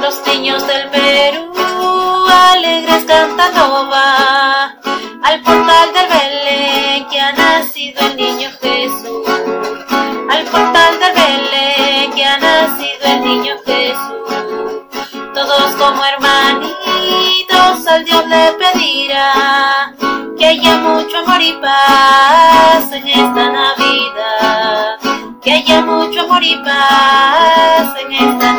Los niños del Perú alegres cantando va al portal del Belén que ha nacido el niño Jesús. Al portal del Belén que ha nacido el niño Jesús. Todos como hermanitos al diablo que haya mucho amor y paz en esta Navidad. Que haya mucho amor y paz en esta